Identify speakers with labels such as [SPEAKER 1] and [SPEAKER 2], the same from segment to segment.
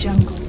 [SPEAKER 1] jungle.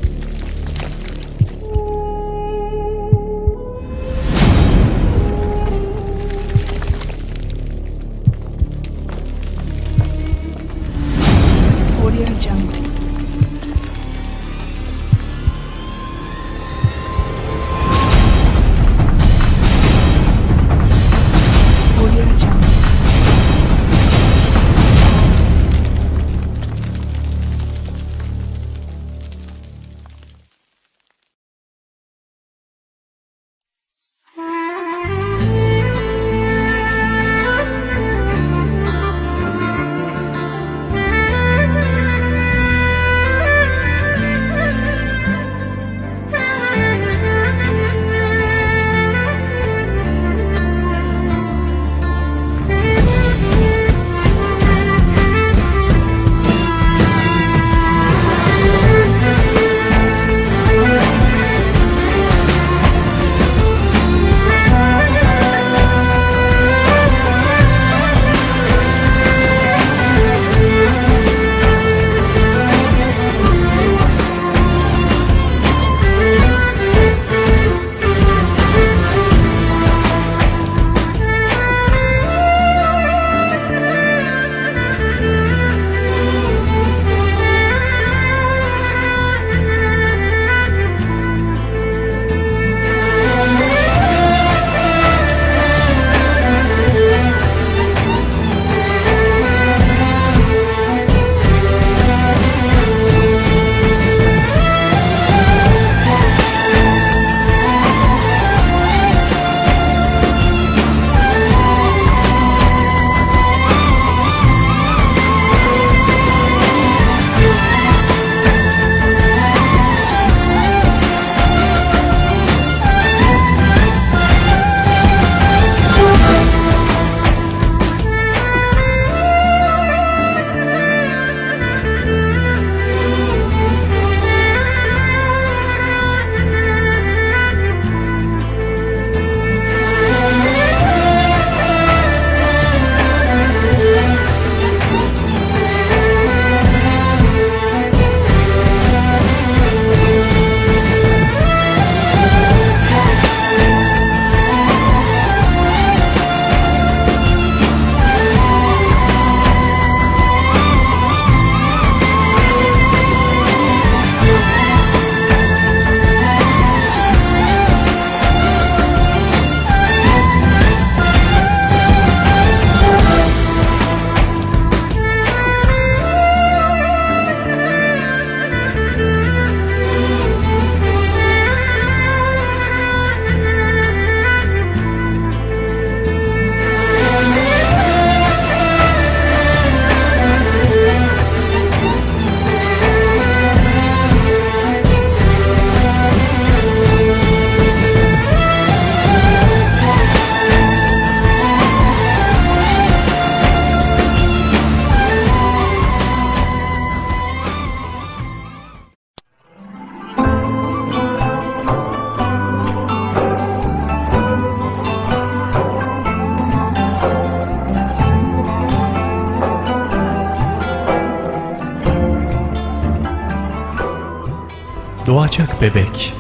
[SPEAKER 2] Bebek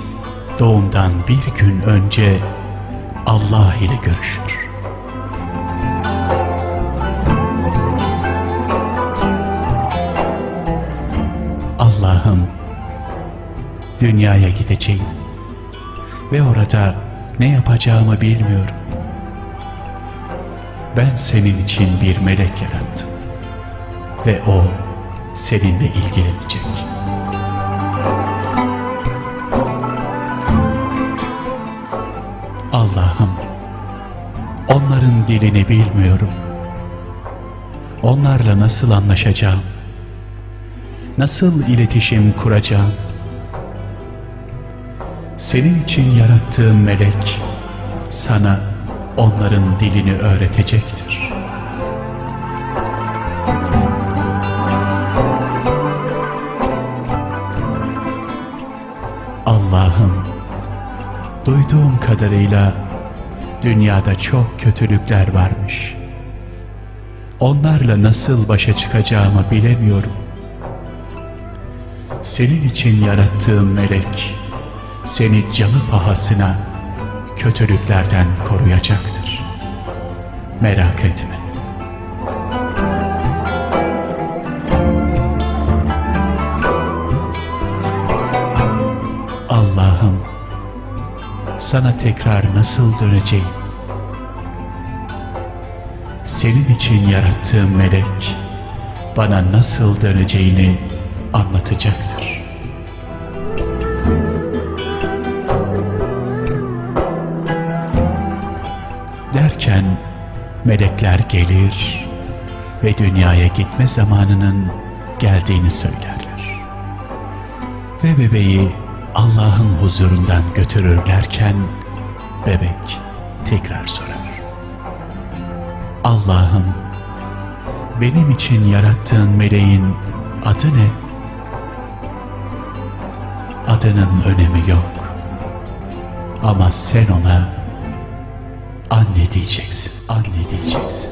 [SPEAKER 2] doğumdan bir gün önce Allah ile görüşür. Allah'ım dünyaya gideceğim ve orada ne yapacağımı bilmiyorum. Ben senin için bir melek yarattım ve o seninle ilgilenecek. Onların dilini bilmiyorum. Onlarla nasıl anlaşacağım? Nasıl iletişim kuracağım? Senin için yarattığım melek sana onların dilini öğretecektir. Allah'ım duyduğum kadarıyla dünyada çok kötülükler varmış. Onlarla nasıl başa çıkacağımı bilemiyorum. senin için yarattığım melek seni canı pahasına kötülüklerden koruyacaktır. Merak etme. Sana tekrar nasıl döneceğim? Senin için yarattığım melek bana nasıl döneceğini anlatacaktır. Derken melekler gelir ve dünyaya gitme zamanının geldiğini söylerler. Ve bebeği Allah'ın huzurundan götürürlerken bebek tekrar sorar. Allah'ım benim için yarattığın meleğin adı ne? Adının önemi yok. Ama sen ona anne diyeceksin, anne diyeceksin.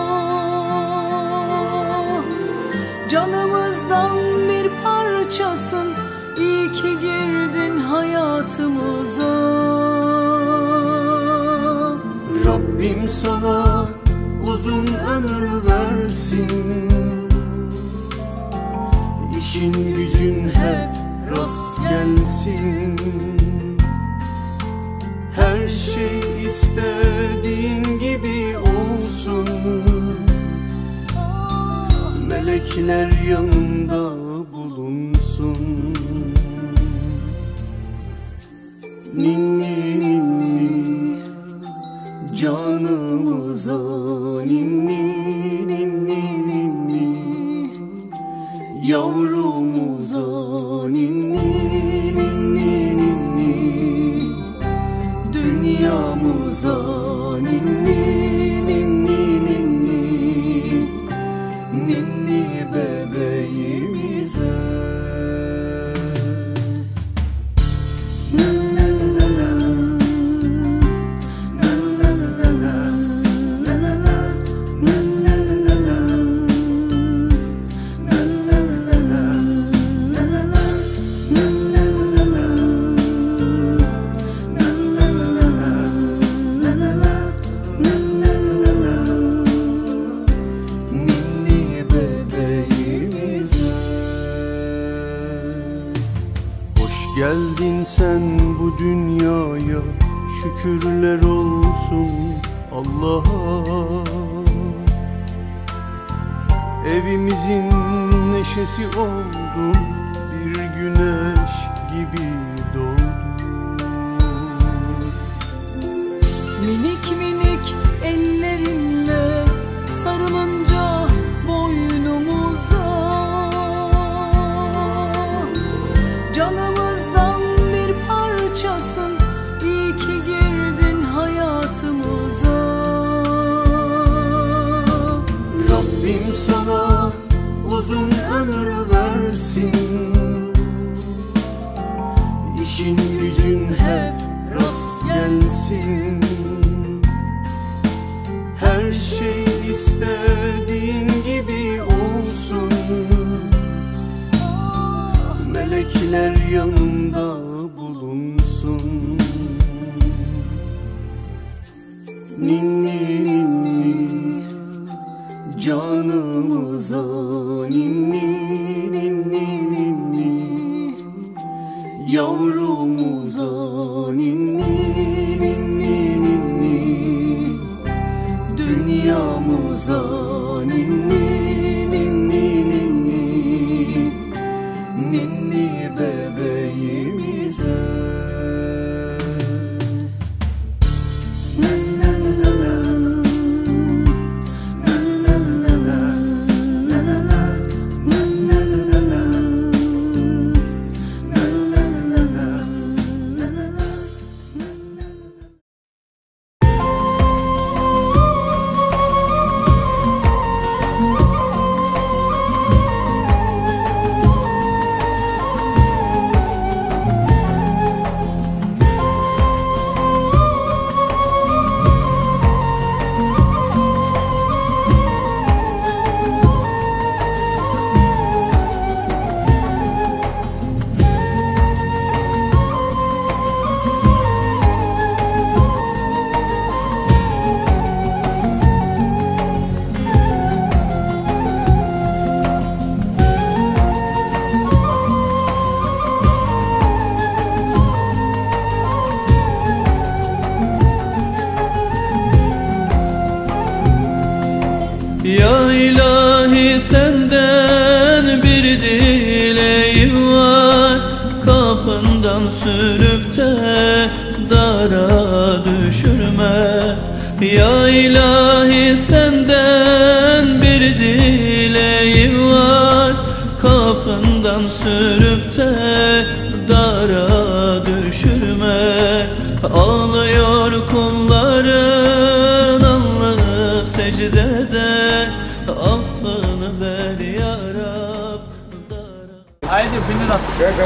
[SPEAKER 3] parçasın iyi ki girdin hayatımıza.
[SPEAKER 4] Rabbim sana uzun ömür versin. İşin gücün hep rast gelsin. Her şey istediğin gibi olsun. Melekler yanında bulunsun. Ninni ninni Canımıza. Ninni ninni ninni Yavrumuza. Ninni ninni ninni Dünyamıza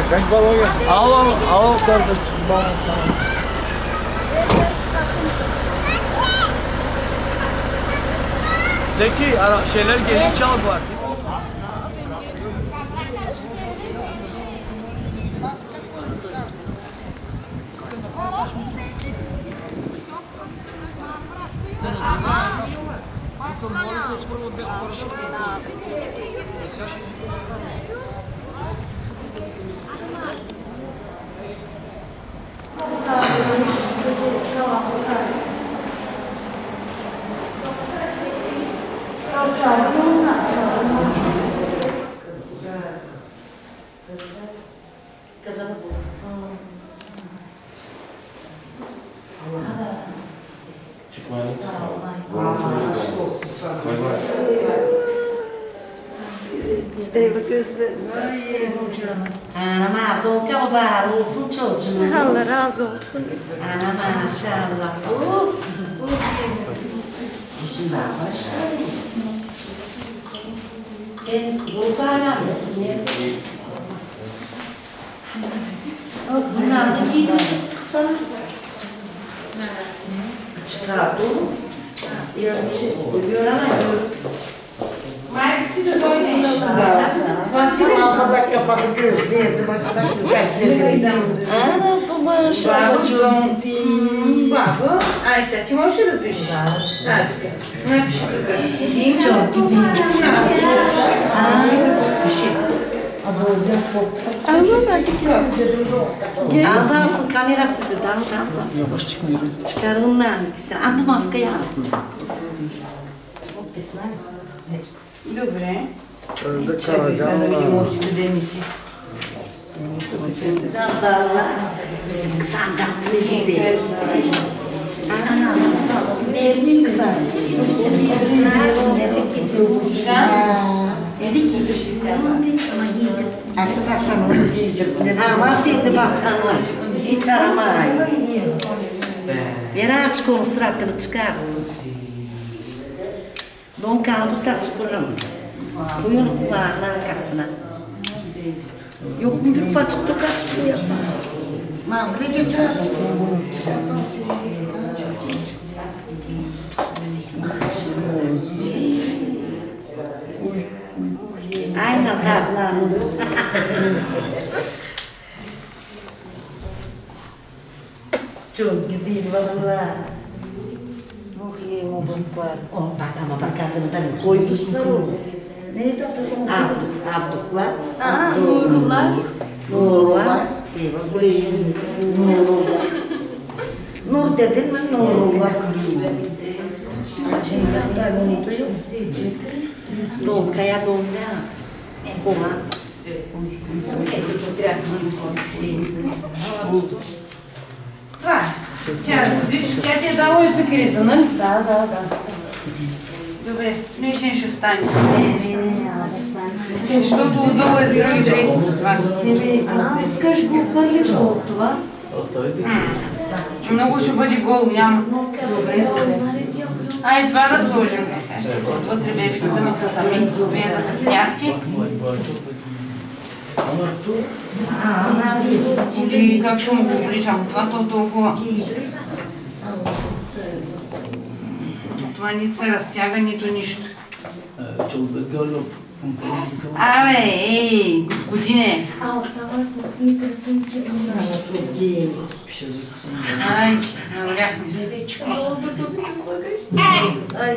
[SPEAKER 4] sen
[SPEAKER 5] balon yap.
[SPEAKER 6] Al al al kardeşim bana sana. Zeki ara şeyler gelin çal var.
[SPEAKER 7] Anam artık o var olsun çocuğum.
[SPEAKER 8] Allah razı olsun.
[SPEAKER 7] Ana maşallah. Oh, oh. İşin var başka. Sen ruhana mısın ya? Bunlar da giymiş kısa. Çıkar Uma daqui a não 300, uma daqui a pouco 300.
[SPEAKER 9] Ana, tu Joãozinho. Babo. Ah, isso aqui é um
[SPEAKER 7] churubis. Ah, sim. Não é churubis. Churubis. Ah, não é um churubis. Almanlar gidiyor. Aldansın kamera
[SPEAKER 9] sizi
[SPEAKER 5] dal
[SPEAKER 9] dal. Yavaş çıkmıyorum. Çıkarınlar
[SPEAKER 5] ikisini.
[SPEAKER 9] Anlı maske yansın. Dobre.
[SPEAKER 7] Biraz daha kısandan ne güzel. Evli kızan. Dedi ki Ama sen de bastanlar. Hiç aramayın. Yere aç konstratını çıkarsın. Don kalbı saç kurun. Koyun kulağın arkasına. Yok mu bir paçık toka çıkmıyorsun? Mam, bir geçer. Ay nazarlandı. Çok güzel valla. Morrer o banquar. Oh, bak ama bakanlığından koymuşlar onu. Neydi adı? Abduk, Abduklar.
[SPEAKER 8] Aa, Nurullah.
[SPEAKER 7] Nurullah. Evet, buraya Nurullah. Nur dedin mi Nurullah? Şey yazar unutuyor. Dolkaya dolmaz.
[SPEAKER 9] Това е. Тя, ти е дала и пекриза, нали?
[SPEAKER 7] Да, да, да.
[SPEAKER 9] Добре, днешен ще остане.
[SPEAKER 7] Не, не, не, няма да стане.
[SPEAKER 9] Защото отдолу е с други дрехи с вас.
[SPEAKER 7] А, искаш го хвърлиш от това?
[SPEAKER 9] Много ще бъде гол, няма.
[SPEAKER 7] Добре,
[SPEAKER 9] Ай, това да сложим. Вътре бебетата ми са сами. Вие закъсняхте. Или как ще му го обличам? Това то толкова... Това нито се разтяга, нито нищо. Абе, ей, господине. Ай, навряхме се.
[SPEAKER 7] Ay,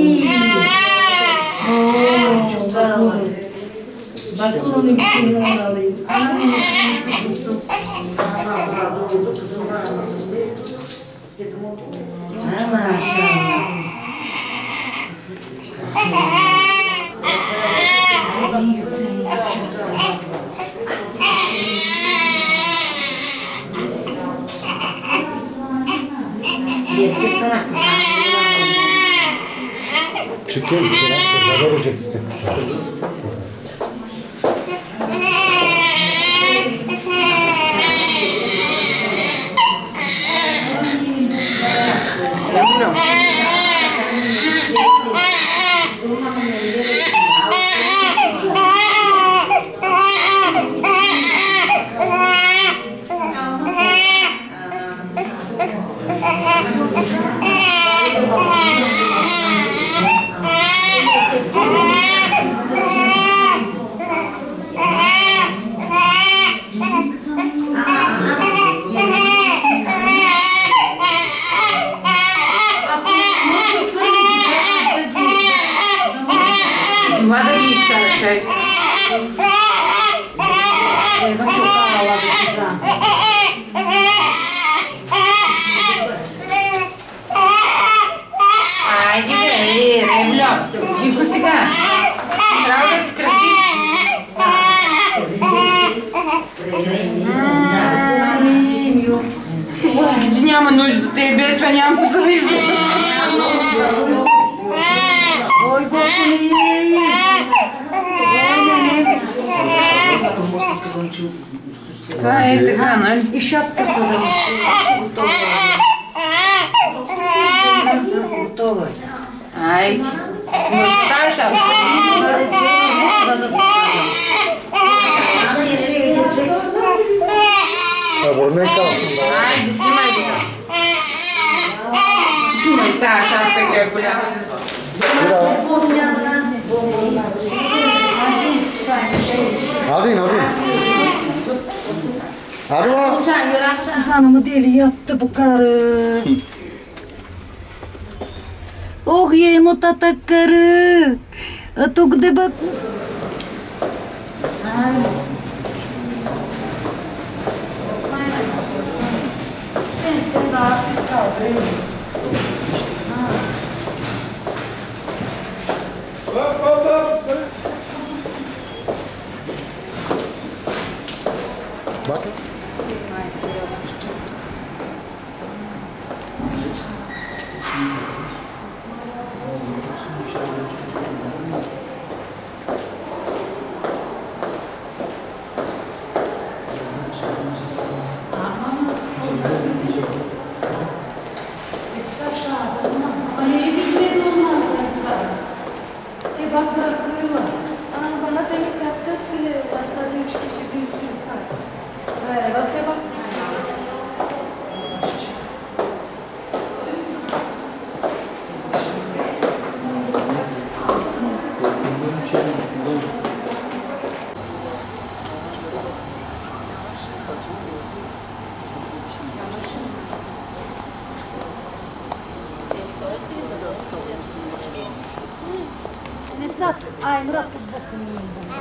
[SPEAKER 7] bir Battuno mi insegnano lì, hanno sempre questo lavoratore, tutto lavoratore, detto, detto molto bene. Çıkıyor
[SPEAKER 5] bir şeyler. Neler olacak size
[SPEAKER 7] kısa? Thank
[SPEAKER 3] you. the good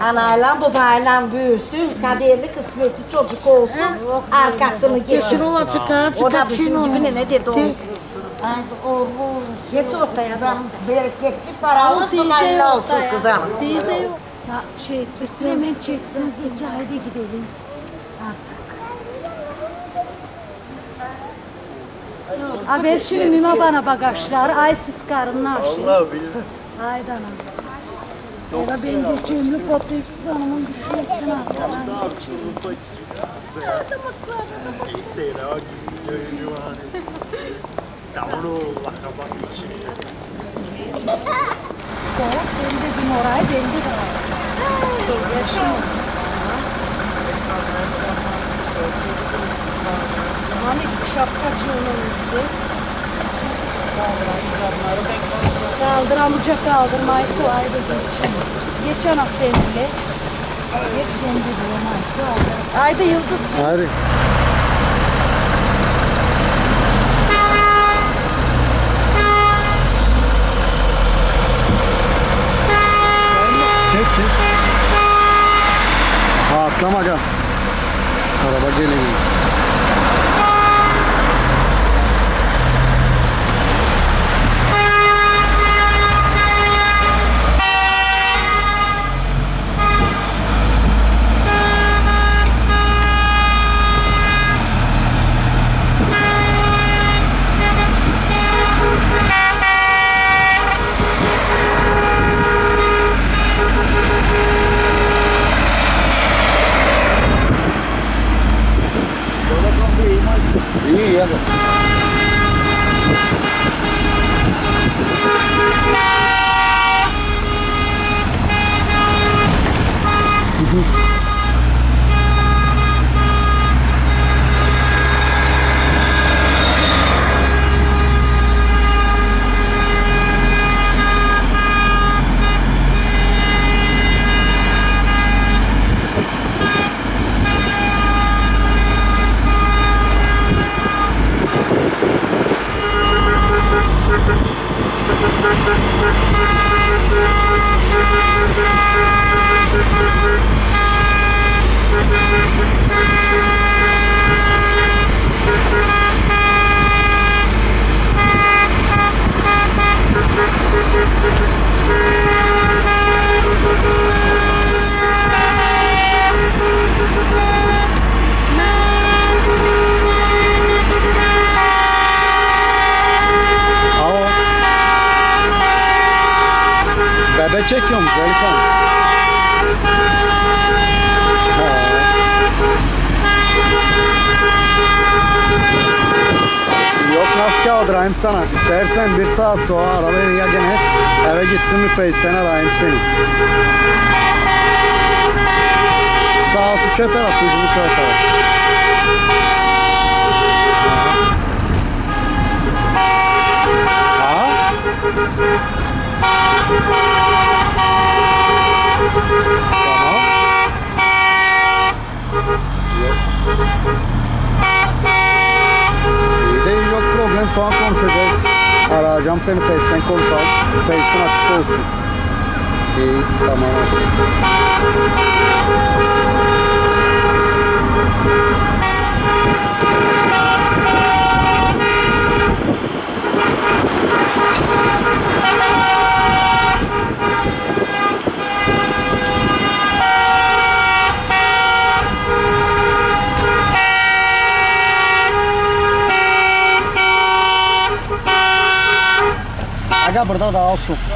[SPEAKER 10] Anayla babayla büyüsün, kaderli kısmetli çocuk olsun, arkasını geçir. O da bizim gibi ne dedi olsun. Geç ortaya da bereketli paralı hayırlı olsun kızım.
[SPEAKER 3] Teyze yok. Sa şey, Türkçe hemen çeksin Zeki. Haydi gidelim. Haber şimdi mima bana bagajlar. Ay siz karınlar şey. Allah bilir. Haydi anam. Ela ben geçiyorum. Potayı kız hanımın düşmesin arkadan geçiyorum. Doğru, sen de bir moray, ben de var. Yaşım. Hani şapkacığının yüzü. Kaldıramayacak kaldırmayı kolaydı geçen. Geçen az seninle. Geç de diyorum Ayda. Yıldız.
[SPEAKER 5] Hadi. Çek çek. Ha, atlama gel. Araba geliyor. så har vi jaggu ned. Her er guttene med PlayStation por todo o sul.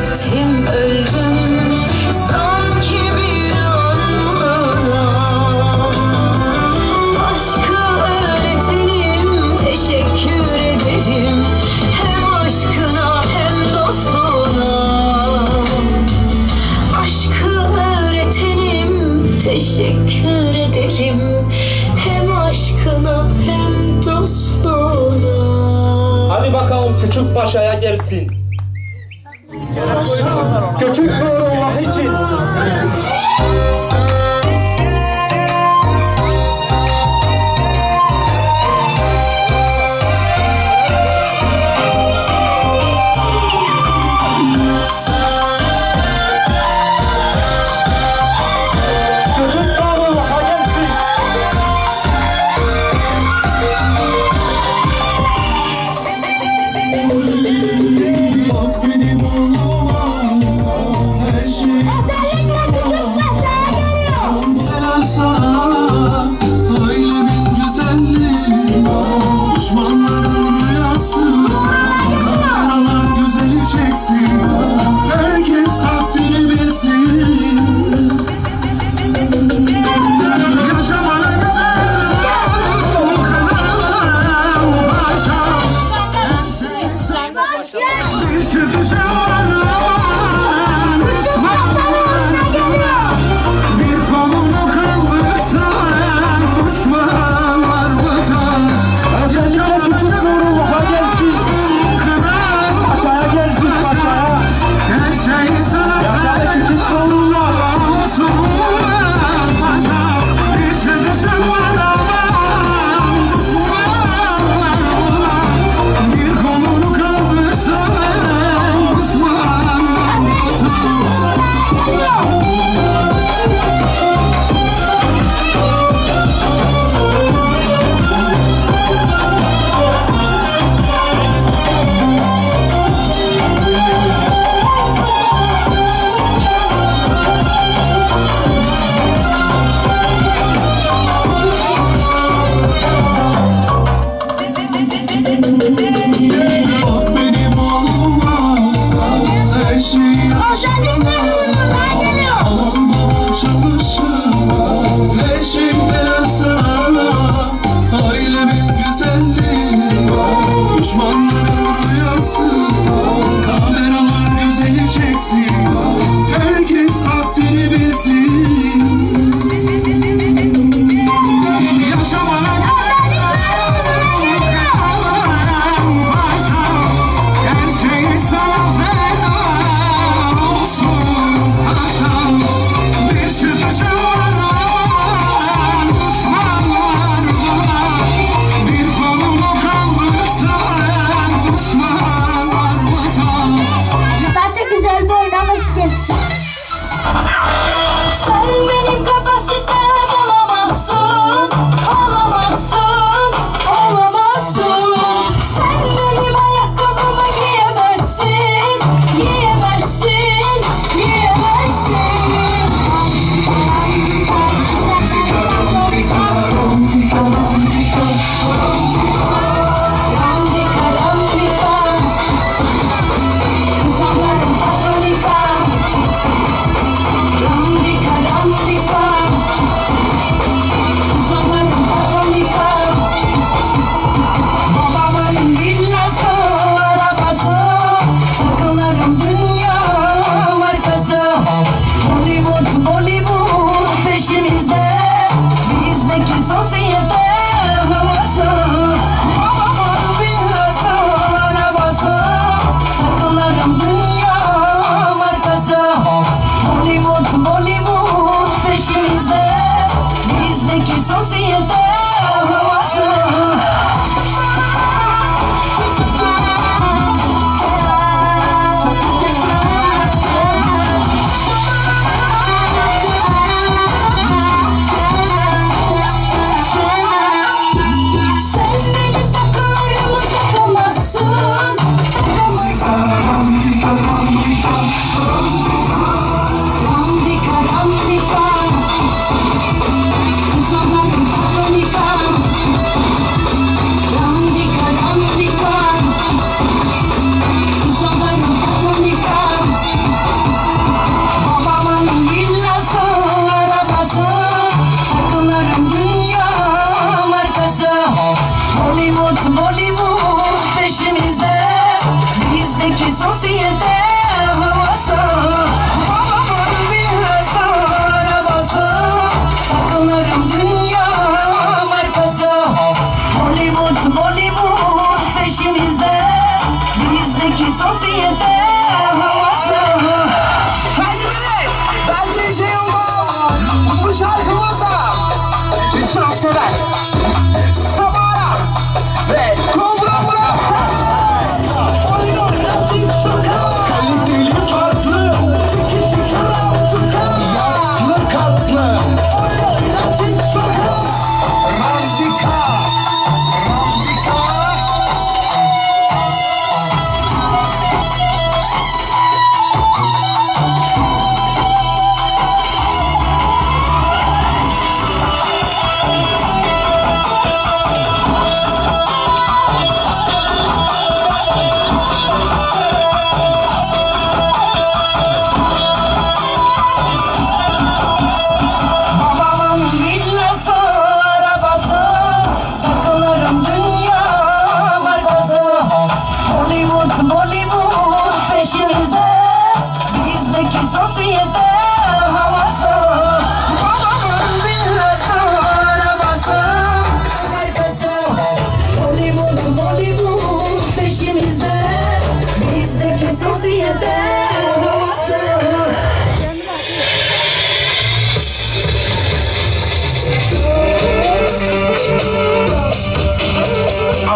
[SPEAKER 5] gittim
[SPEAKER 11] öldüm sanki bir anlığına Aşkı öğretinim teşekkür ederim. Hem aşkına hem dostluğuna. Aşkı öğretinim teşekkür ederim. Hem aşkına hem dostluğuna.
[SPEAKER 12] Hadi bakalım küçük paşaya gelsin.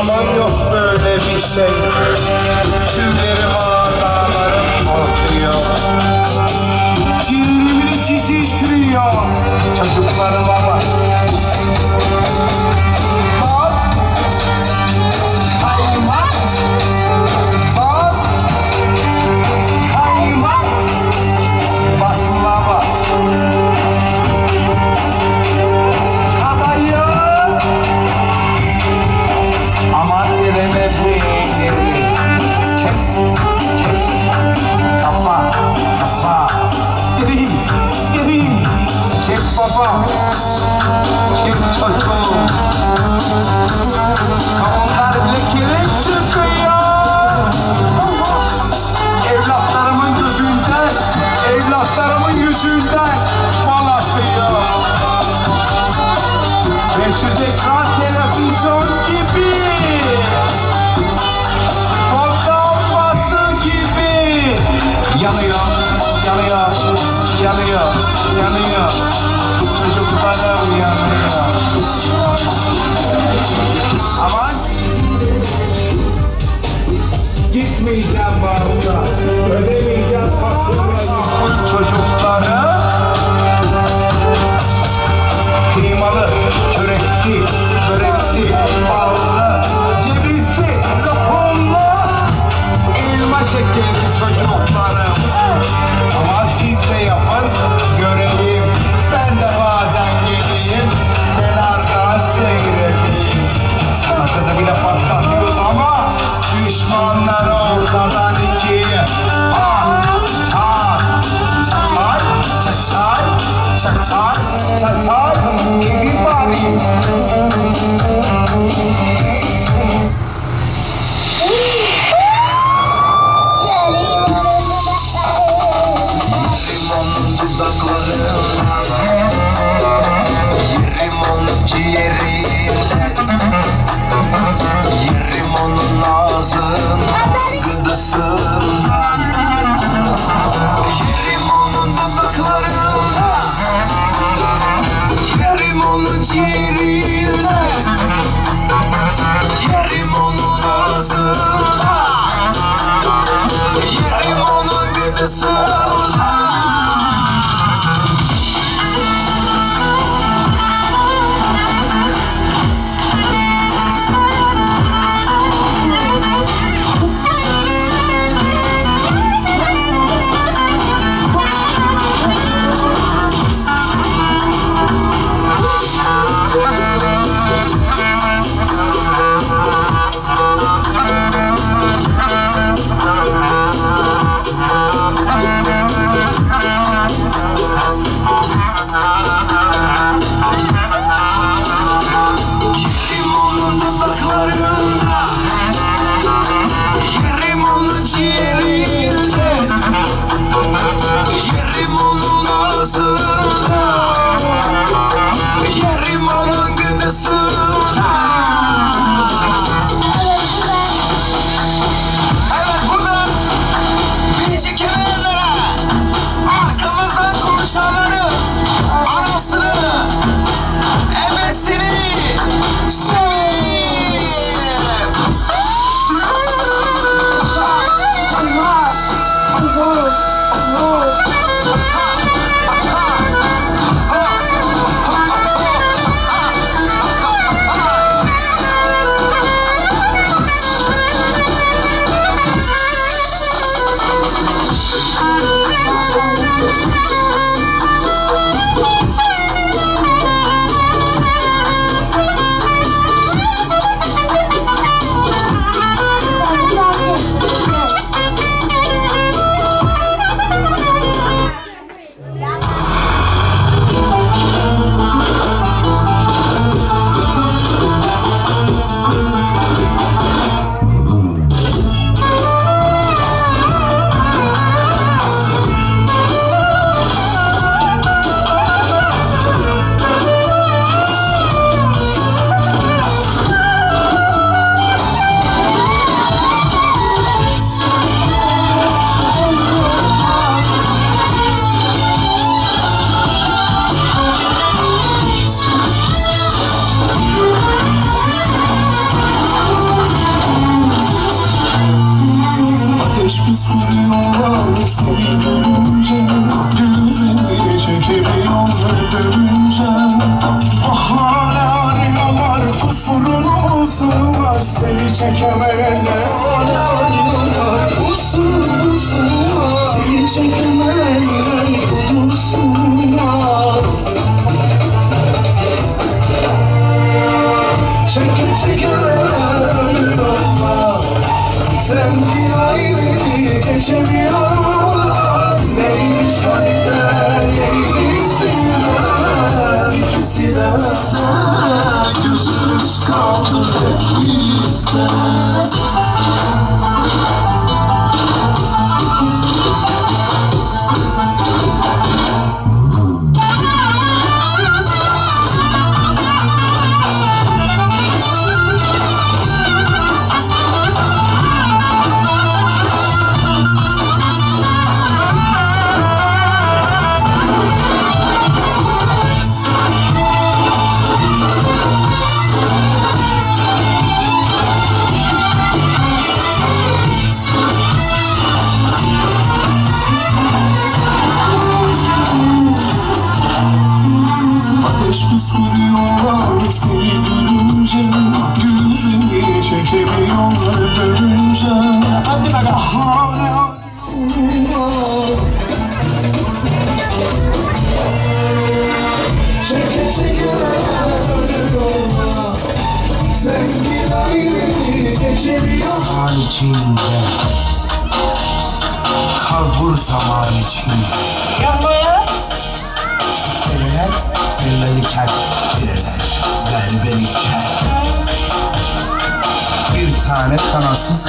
[SPEAKER 13] Aman yok böyle bir şey Tüylerim azalarım korkuyor Ciğerimi titiştiriyor Çocuklarıma bak me.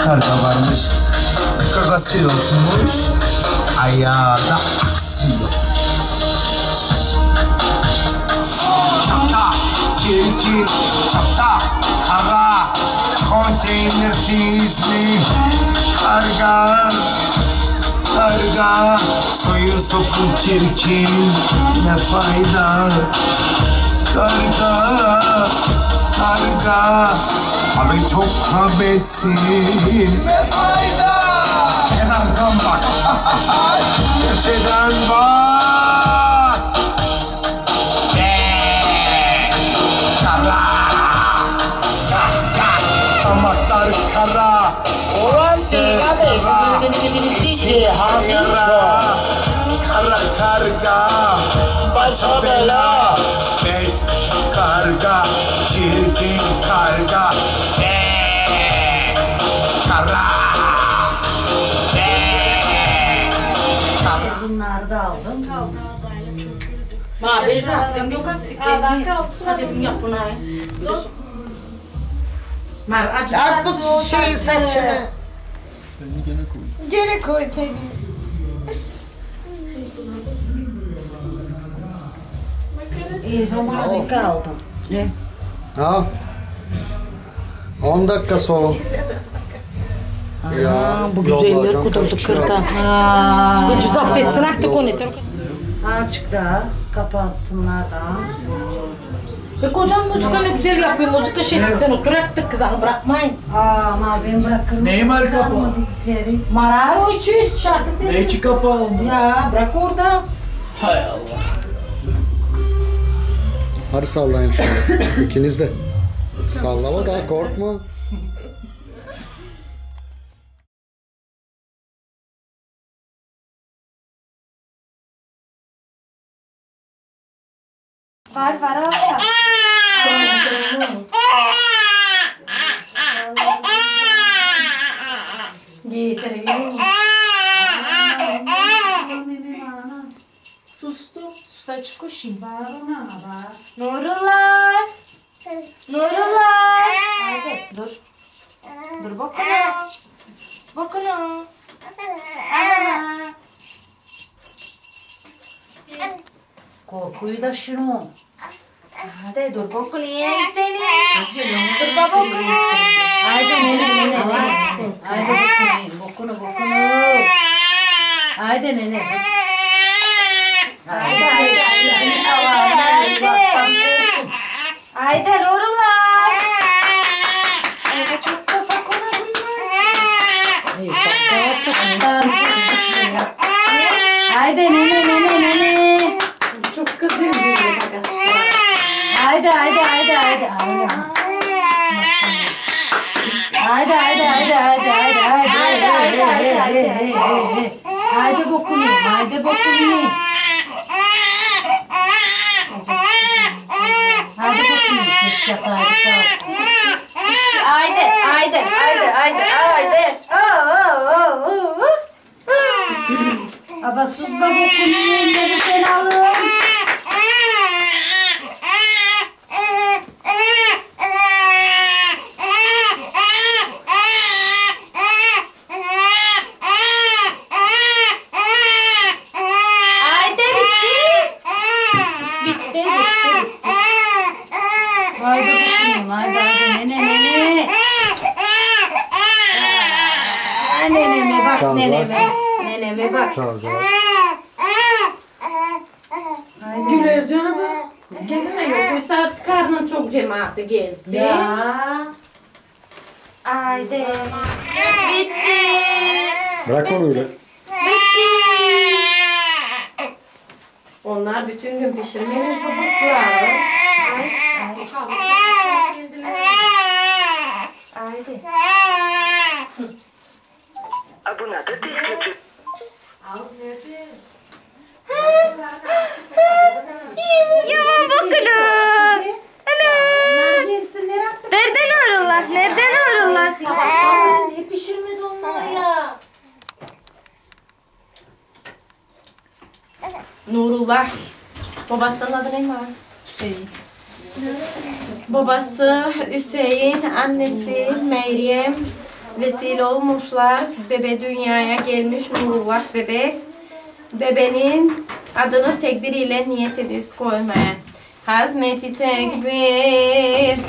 [SPEAKER 13] Karga varmış Gagası yokmuş Ayağı da aksi yok Çapta, çirkin, çapta, kara Konteyner dizli Karga Karga. Soyu sokun çirkin Ne fayda? Karga Karga Abi çok habesin Ne fayda. Kenardan bak. Köşeden bak. Be Kara. Damaklar kara.
[SPEAKER 14] Orhan senin abi.
[SPEAKER 13] Kara.
[SPEAKER 14] hafif
[SPEAKER 13] Kara. Kara karga. Başa bela. Bey karga Çirkin karga
[SPEAKER 3] Bunları da aldım.
[SPEAKER 14] Ma bezi attım yok attık. Hadi dedim yap bunu. Ma acı
[SPEAKER 8] At bu şeyi saçını. Gene koy tabii.
[SPEAKER 3] İyi romanı kaldım. Ne?
[SPEAKER 5] Ha? 10 dakika sonra. Ya,
[SPEAKER 14] bu
[SPEAKER 5] yollayacağım
[SPEAKER 14] kudurdu kırda.
[SPEAKER 3] Ha.
[SPEAKER 14] Bir cüzap etsin aktık onu.
[SPEAKER 3] Açık da kapatsınlar da.
[SPEAKER 14] Ve kocam müzika ne güzel yapıyor. Müzika şeysi sen otur attık kızını bırakmayın.
[SPEAKER 3] Aa ama ben bırakırım.
[SPEAKER 12] Neyi var kapı?
[SPEAKER 14] Mararo 200 şarkı sesi.
[SPEAKER 12] Ne için kapalı?
[SPEAKER 14] Ya bırak orada.
[SPEAKER 12] Hay Allah.
[SPEAKER 5] Hadi sallayın şimdi. İkiniz de. Sallama daha korkma.
[SPEAKER 8] Var var abi.
[SPEAKER 14] Sustu. Susta çıkışın.
[SPEAKER 8] Nurullah. Nurullah. Hadi dur. Dur bakalım. Bakalım. Aa.
[SPEAKER 3] Korkuyu da şunu.
[SPEAKER 8] Hadi dur bakalım seni. Dur bakalım.
[SPEAKER 3] Haydi nene nene nene. Haydi haydi haydi haydi. Haydi
[SPEAKER 8] haydi haydi
[SPEAKER 3] haydi haydi haydi haydi haydi haydi. Haydi bokunu, haydi bokunu. Haydi bokunu. Haydi,
[SPEAKER 14] haydi, haydi, haydi, haydi.
[SPEAKER 3] Aba sus be bokunu, elleri fenalım neneme bak
[SPEAKER 5] Tamam,
[SPEAKER 3] neneme neneme bak
[SPEAKER 5] Kavga.
[SPEAKER 8] Güler cemaati gelsin.
[SPEAKER 14] Ya. Haydi. Bitti.
[SPEAKER 5] Bırak onu öyle.
[SPEAKER 14] Bitti.
[SPEAKER 8] Onlar bütün gün pişirmenin çocuklar.
[SPEAKER 14] Haydi.
[SPEAKER 11] Ya bakılı. Ana. Nerede Nurullah? Nerede Nurullah?
[SPEAKER 14] Ne pişirmedi onlar ya?
[SPEAKER 8] Nurullah. Babasının adı ne var? Hüseyin. Babası Hüseyin, annesi Meryem vesile olmuşlar. Bebe dünyaya gelmiş Nurullah bebek. Bebenin adını tekbir ile niyet ediyoruz koymaya. Hazmeti tekbir.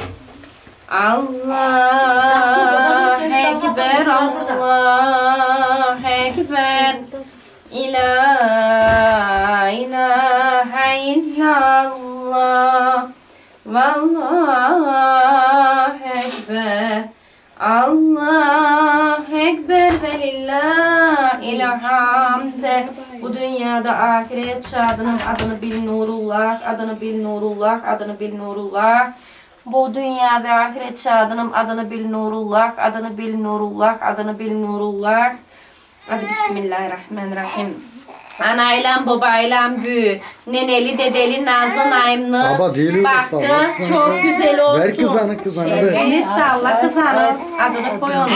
[SPEAKER 8] Allah Ekber, Allah Ekber. İla ilahe illallah. Vallahu ekber. Allah ekber ve lillahi hamde Bu dünyada ahiret şadının adını bil Nurullah Adını bil Nurullah Adını bil Nurullah. Bu dünyada ahiret şadının adını bil Nurullah, adını bil Nurullah, adını bil Nurullah. Hadi Bismillahirrahmanirrahim. Anayla babayla büyü. Neneli dedeli nazlı naimli.
[SPEAKER 5] Baba değil
[SPEAKER 8] Baktı
[SPEAKER 5] salla
[SPEAKER 8] çok güzel olsun.
[SPEAKER 5] Ver kızanı, kızanı ver.
[SPEAKER 8] Şerefini salla kızanı. Adını koy onu.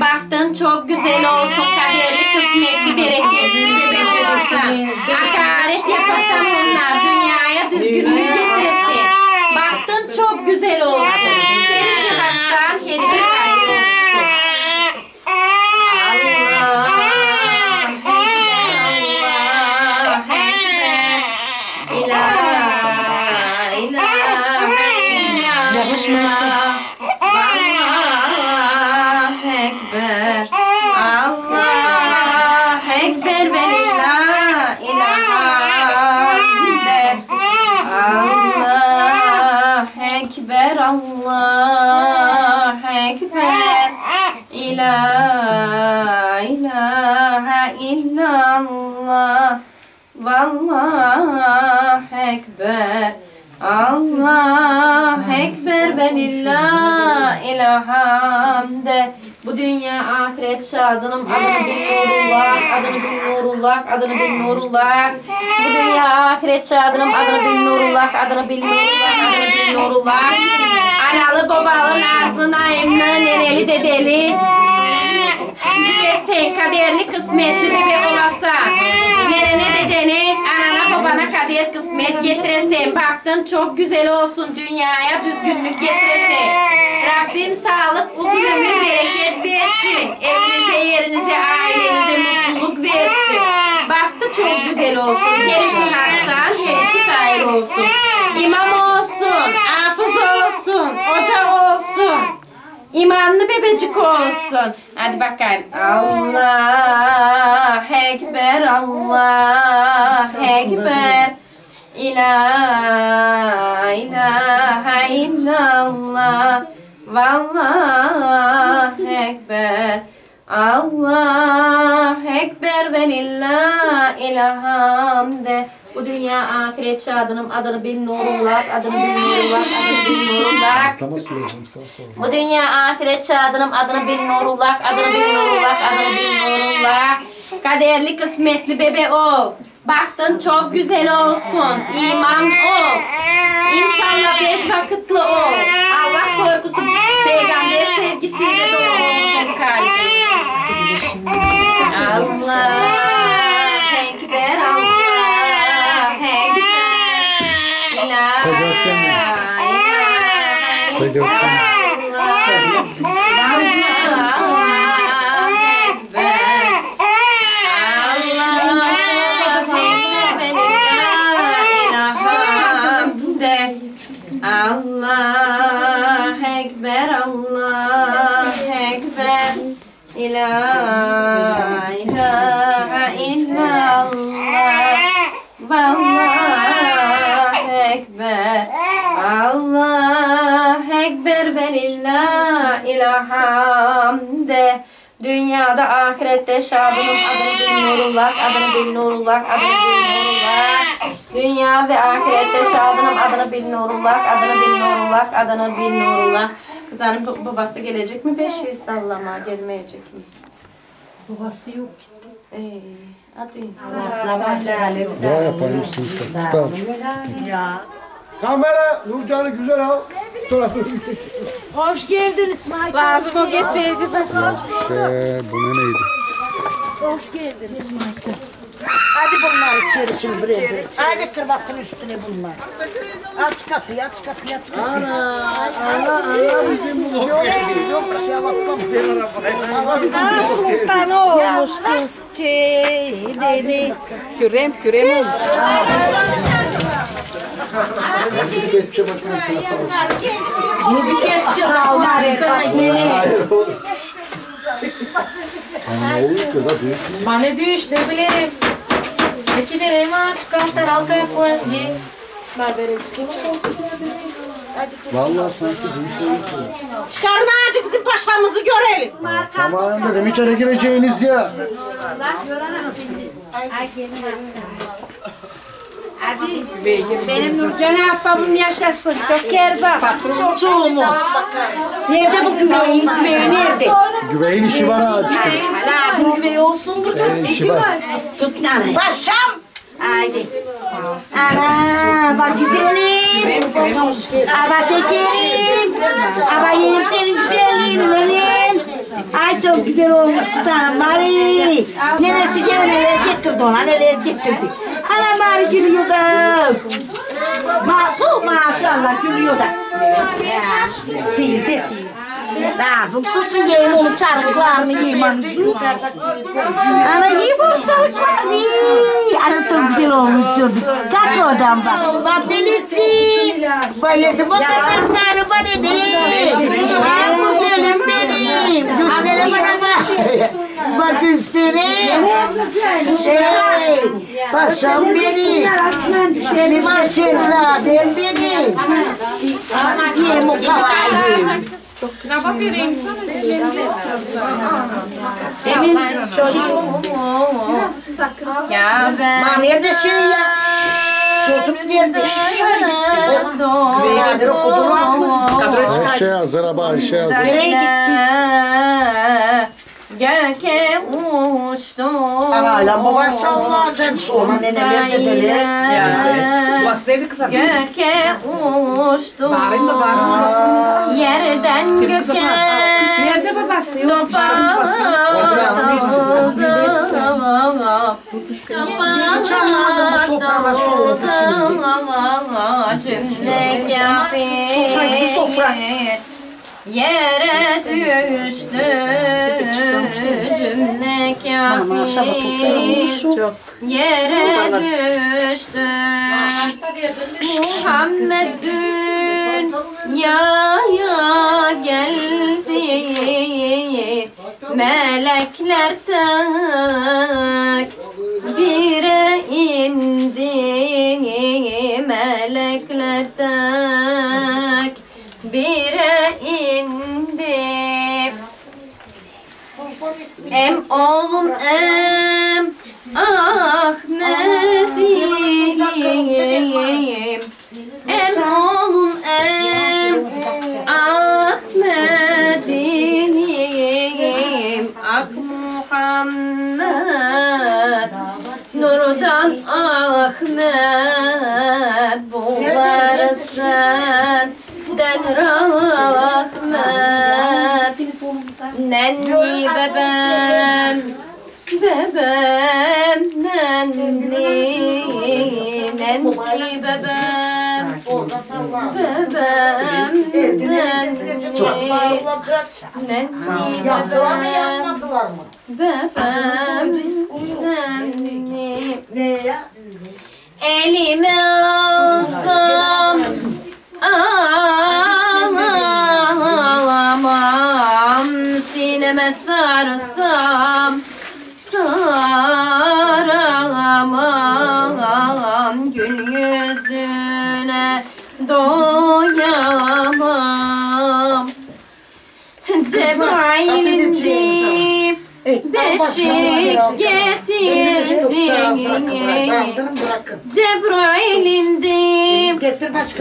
[SPEAKER 8] Baktın çok güzel olsun. Kaderli kısmetli bereketli bebek olursa. Hakaret yapasan onlar dünyaya düzgünlük getiresin. Baktın çok güzel olsun. Vallahu Ekber Allah Ekber ve lillahi hamde Bu dünya ahiret şadının adını bil Nurullah Adını bil Nurullah Adını bil Nurullah. Bu dünya ahiret şadının adını bil Nurullah Adını bil Nurullah Adını bil Nurullah. Analı babalı nazlı naimli neneli dedeli Güvesin kaderli kısmetli bebek olasa Nerene dedene anana babana kader kısmet. Getiresin Baktın çok güzel olsun dünyaya düzgünlük getiresin Rabbim sağlık uzun ömür bereket versin. Evinize yerinize ailenize mutluluk versin. Baktı çok güzel olsun. Her işi haksan her işi hayır olsun. İmam olsun, hafız olsun, hoca olsun İmanlı bebecik olsun. Hadi bakalım. Allah Ekber, Allah Ekber. İla ilahe illallah. Vallahu Ekber. Allah Ekber ve lillahi hamde. Bu dünya ahiret şadının adını bil nurullah, adını bil nurullah, adını bil nurullah. Bu dünya ahiret şadının adını bil nurullah, adını bil nurullah, adını bil nurullah. Kaderli kısmetli bebe ol. Baktın çok güzel olsun. İman ol. İnşallah beş vakitli ol. Allah korkusu, peygamber sevgisiyle dolu olsun kalbin. Allah Ekber, Allah Ekber. İlahi. Allah ilhamde. Dünyada ahirette şadının adını bil nurullah, adını bil nurullah, adını bil nurullah. Dünya ve ahirette şadının adını bil nurullah, adını bil nurullah, adını bil nurullah. Kızanın ba- babası gelecek mi? Beş yıl sallama gelmeyecek mi?
[SPEAKER 3] Babası yok.
[SPEAKER 8] Ee, hadi.
[SPEAKER 5] Daha yapayım sınıfta. Tutar.
[SPEAKER 3] Ya.
[SPEAKER 4] Kamera Nurcan'ı güzel al.
[SPEAKER 3] Hoş geldin İsmail.
[SPEAKER 8] Lazım o geçeceğiz.
[SPEAKER 5] Şey bu ne neydi?
[SPEAKER 3] Hoş geldin İsmail. Hadi bunlar içeri şimdi buraya. buraya. Hadi kır bakın üstüne bunlar. Aç kapıyı, aç kapıyı, aç kapıyı.
[SPEAKER 4] Ana, ana, ana bizim bu
[SPEAKER 3] Yok, yok bir şey bakalım.
[SPEAKER 4] Allah bizim bu
[SPEAKER 3] sultan olmuş kız dedi.
[SPEAKER 8] Kürem, kürem oldu.
[SPEAKER 3] Bir kepçe al bari sana gelin.
[SPEAKER 5] Ne oluyor ki da büyük.
[SPEAKER 14] Bana düş ne bileyim. Peki de reyma çıkan taralkaya koy. Ye. Ben vereyim.
[SPEAKER 5] Vallahi sanki büyük şey yok.
[SPEAKER 10] Çıkarın ağacı bizim paşamızı görelim.
[SPEAKER 5] Tamam dedim içeri gireceğiniz ya.
[SPEAKER 14] Benim Nurcan ablamım yaşasın. Çok yer bak.
[SPEAKER 10] Çocuğumuz. Nerede bu güveyi? Güveyi nerede?
[SPEAKER 5] Güveyin işi var ha çıkın.
[SPEAKER 10] Lazım güveyi olsun bu
[SPEAKER 5] Güveyin
[SPEAKER 10] çocuk.
[SPEAKER 5] işi var.
[SPEAKER 10] Tut nane. Paşam. Haydi. Ana bak güzelim. Aba şekerim. Aba yerim senin güzelliğini benim. Ay çok güzel olmuş kızım Mari. Nenesi gene neler getirdi ona neler getirdi. Ana Mari gülüyor da. Ma oh, maşallah gülüyor da. Teyze. Lazım susun yiyin onun çarıklarını yiyin. Ana yiyin onun çarıklarını yiyin. Ana çok güzel olmuş çocuk. Kalk oradan bak. Bak Belicim. Bayıldım o çarıkları bana değil. Ay bu benim Göksene bana bak. Bak üstüne. Şey, paşam benim. Benim aşırıladem benim. Yiyeyim o kavayı.
[SPEAKER 14] Kaba vereyim sana.
[SPEAKER 8] Demin çocuğum. Ya ben.
[SPEAKER 10] Ma nerede şey ya? Çocuk nerede? Güveyadır okudular mı? Kadro çıkar.
[SPEAKER 5] Ayşe hazır abi Ayşe hazır.
[SPEAKER 10] Nereye gitti?
[SPEAKER 8] Göke uçtum.
[SPEAKER 10] Ama hala babası olacak. Sonra neneler dedeler.
[SPEAKER 8] Babası kısa. Göke uçtum. Bağırayım da bağırmasın. Yerden göke.
[SPEAKER 14] Nerede babası? Yok.
[SPEAKER 8] Cümle kafir Yere düştü cümle kafir. Yere düştü. Muhammed dünyaya geldi. Melekler tek bire indi. Melekler tek bire indi Em oğlum em Ahmet'i Em oğlum em Ahmet'im Ak Muhammed Nurdan Ahmet Bular senden rahmet Nenni bebem Bebem nenni Nenni bebem Bebem nenni Nenni bebem Bebem nenni Elime alsam Ağlamam Sineme sarsam Saramam Gül yüzüne doyamam. Cebrail'in beşik getirdi Cebrail'in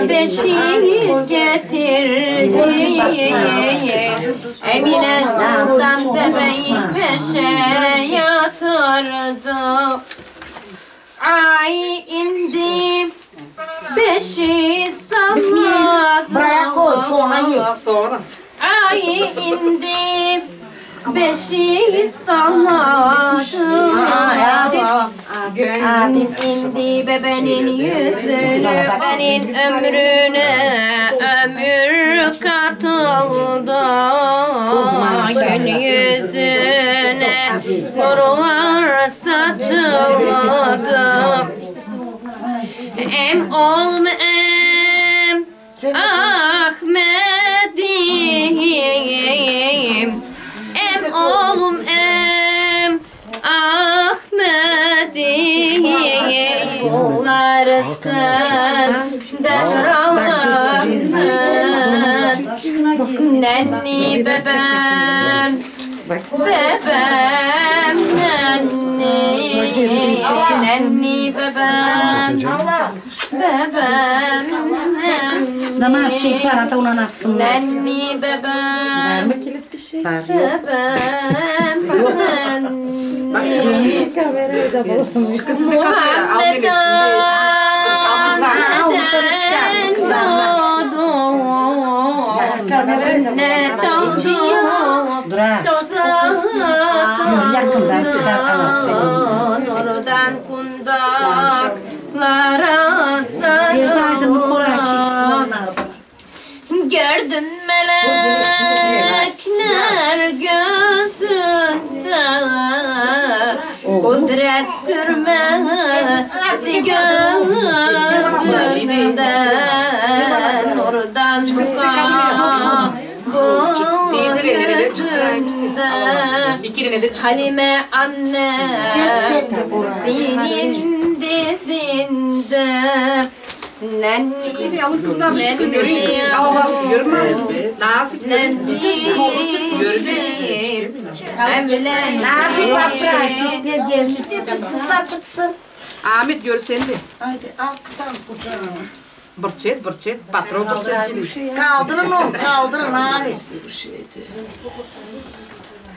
[SPEAKER 8] beşik getirdi Emine Sultan bebeği peşe yatırdı Ay indi Beşi salladı Ay indi Beşi salladı Gönlüm indi bebenin yüzünü Benim ömrüne ömür katıldı. Gün yüzüne nurlar saçıldı Em oğlum em Ahmet'im Senden rahmet Nenni bebem Bebem nenni Nenni bebem Bebem nenni
[SPEAKER 10] Nama çiğ para da ona nasıl?
[SPEAKER 8] Nenni bebem
[SPEAKER 10] kilit bir şey? Var
[SPEAKER 8] Bebem nenni
[SPEAKER 10] Çıkın siz de kapıya, al
[SPEAKER 8] Muhammed'den
[SPEAKER 10] onu sana çıkarsın kızlarla. Bırak. Yakından çıkar anası.
[SPEAKER 8] Nurdan kundaklara
[SPEAKER 10] onlar.
[SPEAKER 8] Gördüm melekler gözünde Kudret sürmesi gözünde Nurdan gözünde Halime anne senin dizinde Nenni
[SPEAKER 9] alın kızlar şu çıkın göreyim. Al bak diyorum ben. Nazik
[SPEAKER 8] Nenni
[SPEAKER 10] Nazik gel. Kızlar çıksın.
[SPEAKER 9] Ahmet gör sen de.
[SPEAKER 10] Haydi al kızlar kucağına.
[SPEAKER 9] Bırçet bırçet. Patron bırçet.
[SPEAKER 10] Kaldırın onu kaldırın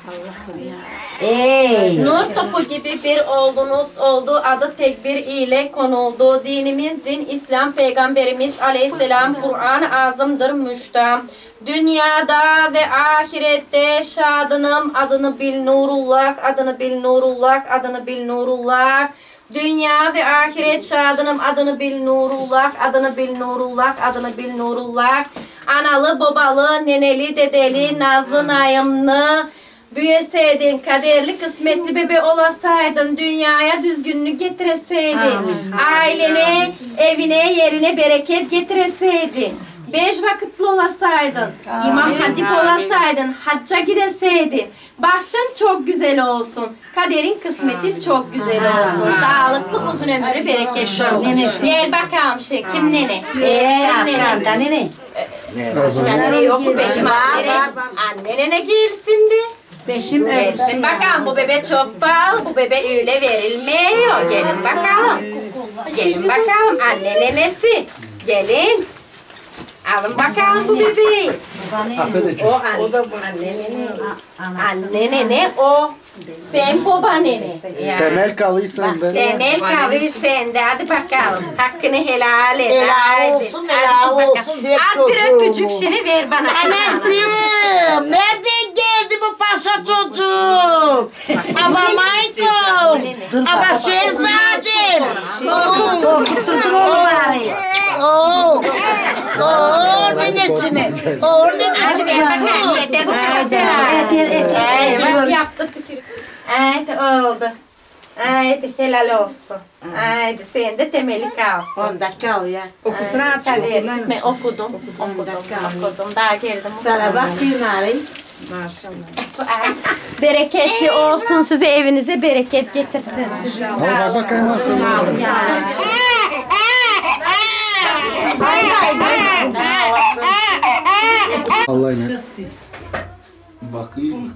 [SPEAKER 10] abi. Ey.
[SPEAKER 8] Nur topu gibi bir oldunuz oldu adı tekbir ile konuldu. Dinimiz din İslam peygamberimiz aleyhisselam Kur'an-ı azımdır müştam. Dünyada ve ahirette şadınım adını bil Nurullah adını bil Nurullah adını bil Nurullah. Dünya ve ahiret şadınım adını bil Nurullah adını bil Nurullah adını bil Nurullah. Analı babalı neneli dedeli nazlı nayımlı. Büyüseydin, kaderli kısmetli bebe olasaydın, dünyaya düzgünlük getireseydin, ailene, evine, yerine bereket getireseydin, beş vakitli olasaydın, imam hatip olasaydın, hacca gideseydin, baktın çok güzel olsun, kaderin kısmetin çok güzel olsun, sağlıklı uzun ömrü bereketli olsun.
[SPEAKER 10] Nenesi.
[SPEAKER 8] Gel bakalım şey, kim nene?
[SPEAKER 10] Eee
[SPEAKER 8] Sen nene.
[SPEAKER 10] arkanda nene.
[SPEAKER 8] Başka nene yok mu? Beşim annene. Annene girsin de.
[SPEAKER 10] Beşim
[SPEAKER 8] Gelsin bakalım bu bebe çok pahalı, bu bebe öyle verilmiyor. Gelin bakalım. Gelin bakalım anne nenesi. Gelin. Alın bakalım bu bebeği. O anne. O da bu anne nene. Anne nene o. Sen baba nene. Ya.
[SPEAKER 5] Temel kalıysan ben.
[SPEAKER 8] Temel kalıyor sende. Hadi bakalım. Hakkını helal et.
[SPEAKER 10] Helal olsun, helal olsun,
[SPEAKER 8] Al bir öpücük şimdi ver bana.
[SPEAKER 10] Anacığım, nereden geldi bu paşa çocuk? Ama Michael, ama Şehzadem. Korkutturdun onu bari. Oo, oo, nenesini. Oo,
[SPEAKER 8] Haydi oldu. Haydi helal olsun. Haydi sen de temeli kalsın.
[SPEAKER 10] Onda kal ya.
[SPEAKER 8] Okusuna açalım. Ben okudum. Okudum. Okudum. Daha geldim.
[SPEAKER 10] Sana bak Gülnari.
[SPEAKER 8] Ay, Bereketli olsun size evinize bereket getirsin.
[SPEAKER 5] Bak bakayım nasıl. Vallahi ne?
[SPEAKER 13] Bakayım.